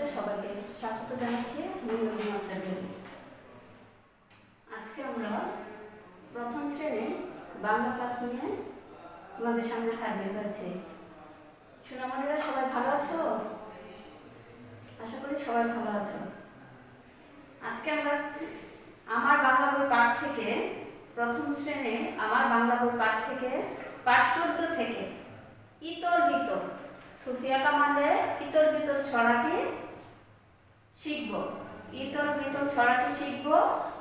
ক্লাসে সবাইকে স্বাগত জানাচ্ছি আজকে আমরা প্রথম শ্রেণির বাংলা ক্লাস নিয়ে তোমাদের সামনে হাজির হয়েছে। সোনামণিরা, সবাই ভালো আছো? আশা করি সবাই ভালো আছো। আজকে আমরা আমার বাংলা বই পাঠ থেকে প্রথম শ্রেণির আমার বাংলা বই পাঠ থেকে পাঠ চোদ্দ থেকে ইতর বিতর সুফিয়া কামালের ইতর বিতর ছড়াটি শিখব। ইতর বিতর ছড়াটি শিখব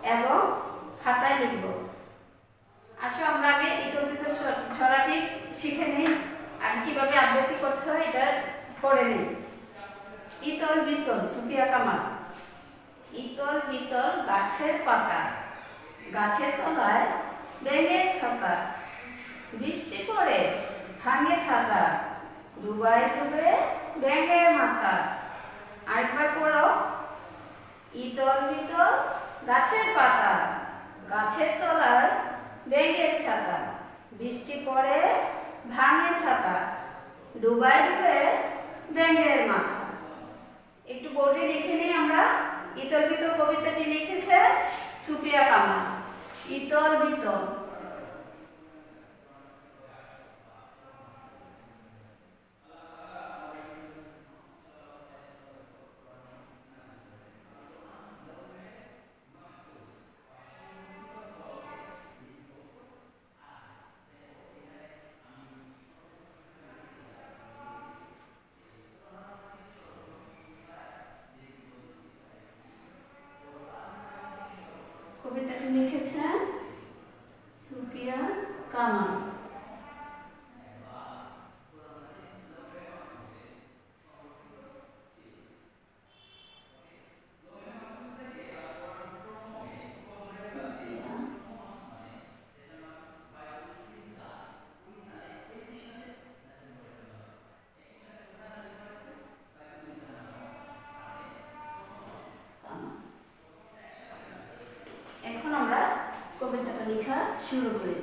এবং খাতায় লিখব। আসো, আমরা আগে ইতর বিতর ছড়াটি শিখে নিই। আর কীভাবে আবৃত্তি করতে হয় এটা পড়ে নিই। ইতল বিতল সুফিয়া কামাল। ইতল বিতল গাছের পাতা। গাছের তলায় ব্যাঙের ছাতা। বৃষ্টি পড়ে, ভাঙে ছাতা। ডুবাই ডুবে ব্যাঙের মাথা। আরেকবার পড়ো। ইতল বিতল গাছের পাতা, গাছের তলায় ব্যাঙের ছাতা, বৃষ্টি পড়ে ভাঙে ছাতা ডুবাই ডুবে ব্যাঙের মাথা। একটু বোর্ডে লিখে নিই আমরা। ইতল বিতল কবিতাটি লিখেছে সুফিয়া কামাল। ইতল বিতল কবিতাটি লিখেছেন সুফিয়া কামাল এখন আমরা কবিতাটা লেখা শুরু করে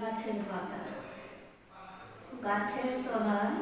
গাছের পাতা। গাছের তলায়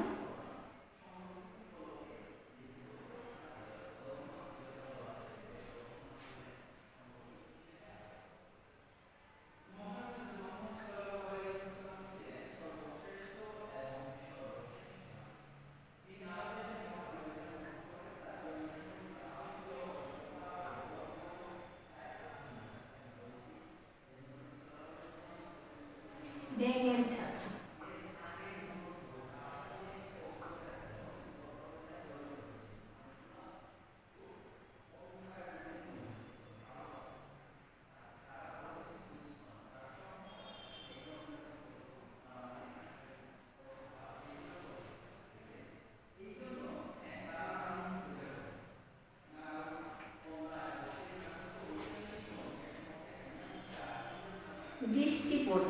10 год.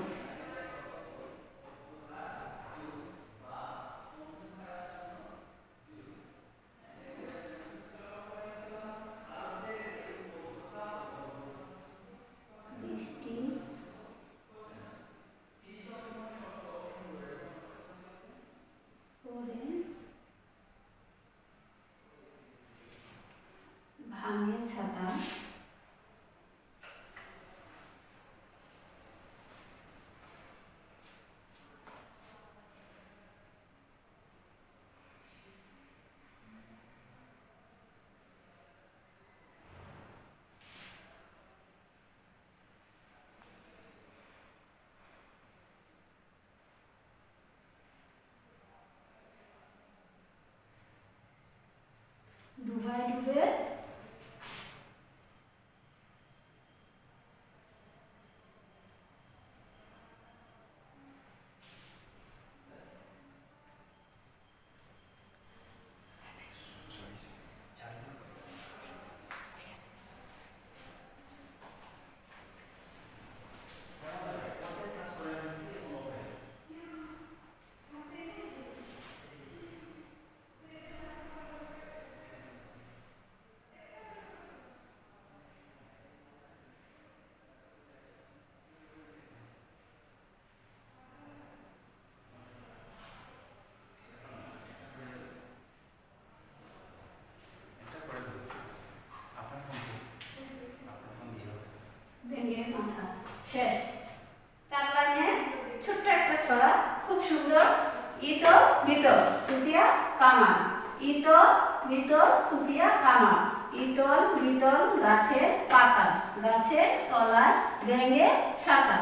বিতল গাছের পাতা গাছের তলায় ভেঙে ছাতা।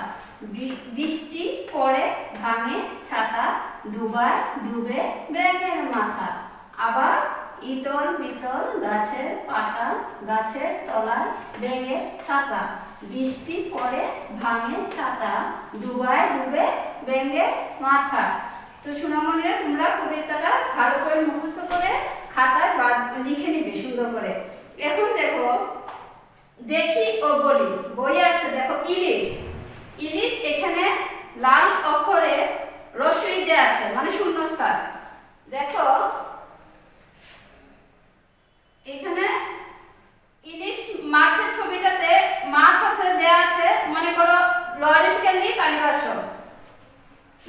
বৃষ্টি পড়ে, ভাঙে ছাতা, ডুবায়, ডুবে ব্যাঙের মাথা। আবার ইতল বিতল গাছের পাতা, গাছের তলায় ভেঙে ছাতা। বৃষ্টি পড়ে, ভাঙে ছাতা, ডুবায়, ডুবে ব্যাঙের মাথা। তো সোনামণিরা তোমরা কবিতাটা ভালো করে মুখস্থ করে খাতায় লিখে নিবে সুন্দর করে। এখন দেখো, দেখি ও বলি। বইয়ে আছে, দেখো, ইলিশ। ইলিশ এখানে লাল অক্ষরে রসই দেয়া আছে মানে শূন্যস্থান। দেখো, এখানে ইলিশ মাছের ছবিটাতে মাছ আছে, দেয়া আছে, মনে করো লরিস ক্যান্ডি তালিবাস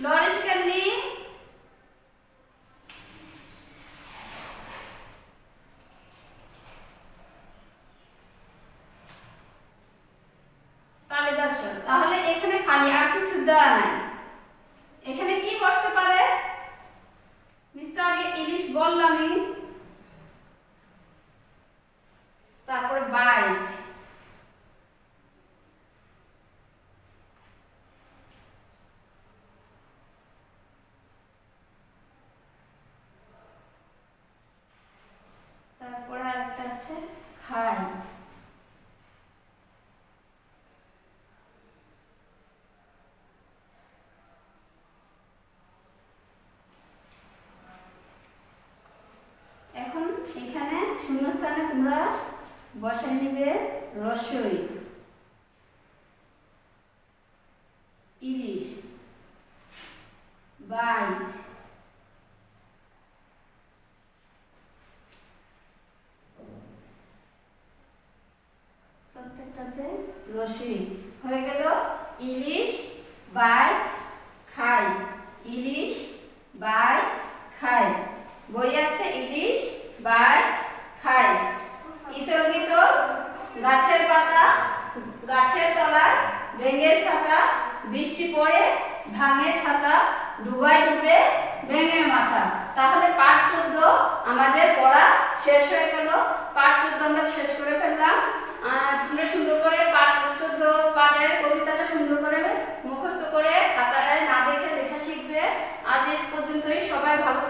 লরিস ক্যান্ডি তালিবাস তাহলে এখানে খালি আর কিছু দেওয়া নাই এখানে কি বসতে পারে মিস্টার আগে বললামই তারপরে বাইচ। তারপরে আরেকটা আছে খাই এখন এখানে শূন্যস্থানে তোমরা বসাই নিবে রসই ইলিশ বাইচ প্রত্যেকটাতে রসই হয়ে গেল। ইলিশ বাইচ খাই। ইলিশ বাইচ খাই। বই আছে? ইলিশ বাইচ খাই। ইতল বিতল গাছের পাতা গাছের তলায় ব্যাঙের ছাতা, বৃষ্টি পড়ে ভাঙে ছাতা, ডুবায় ডুবে ব্যাঙের মাথা। তাহলে পাঠ চোদ্দ আমাদের পড়া শেষ হয়ে গেল। পাঠ চোদ্দ আমরা শেষ করে ফেললাম। তোমরা সুন্দর করে পাঠ চোদ্দ পাঠের কবিতাটা সুন্দর করে মুখস্থ করে খাতায় না দেখে লেখা শিখবে। আজ পর্যন্তই। সবাই ভালো